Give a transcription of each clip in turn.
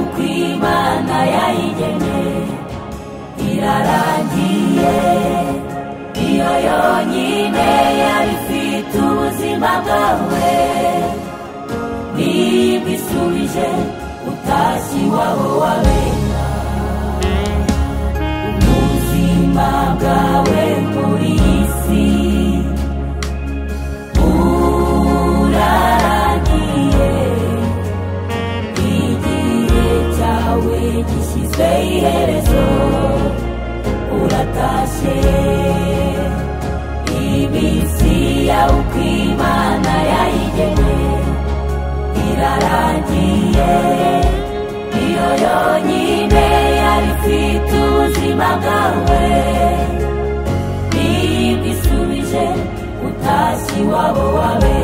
uko imana yayigeneye irarangiye iyo yonyine yari ifite ubuzima bwawe niba isubije utashye iwawe wabera ubuzima bwawe muri byoroshye iminsi yawe uko imana yayigeneye irarangiye niyo yonyine yari ifite ubuzima bwawe niba isubije utashye iwabo wawe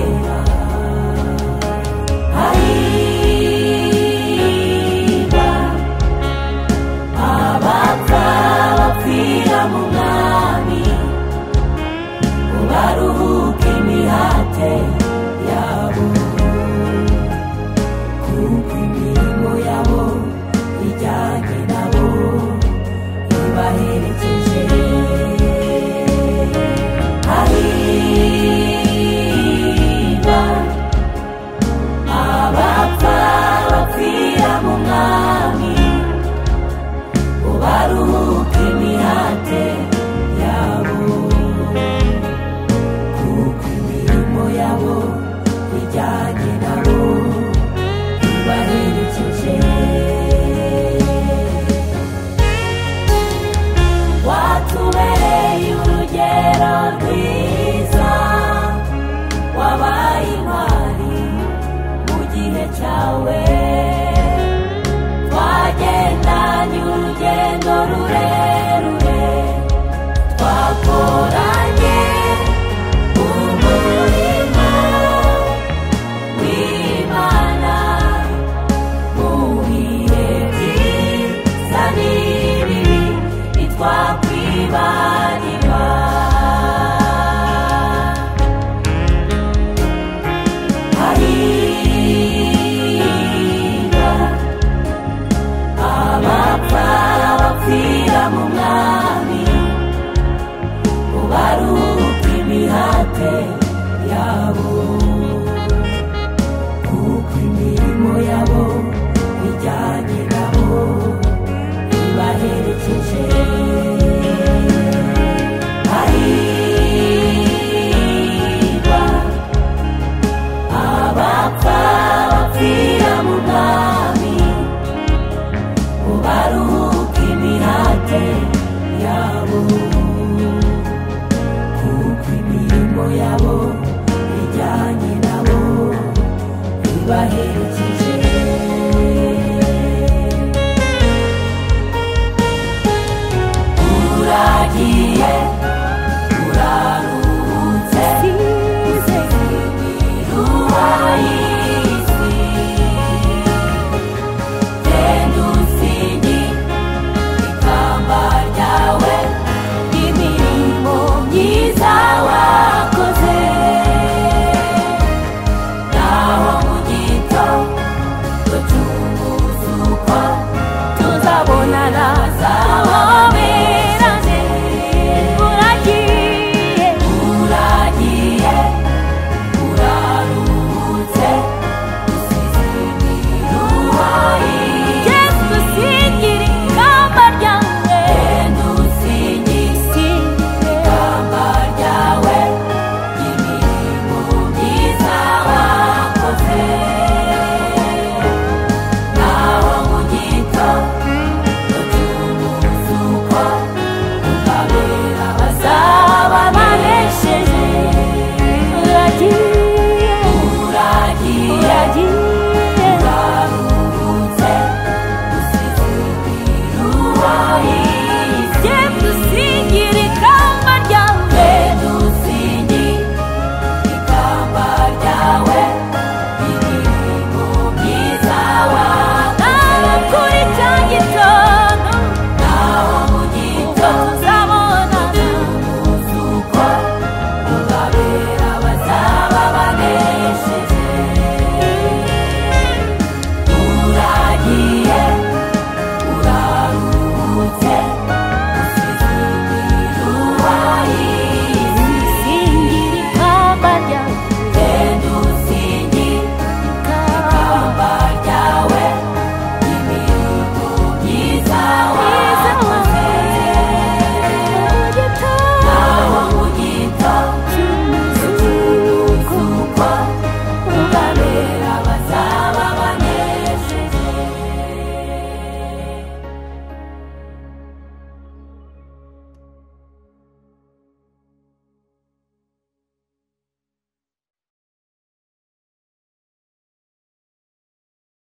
away.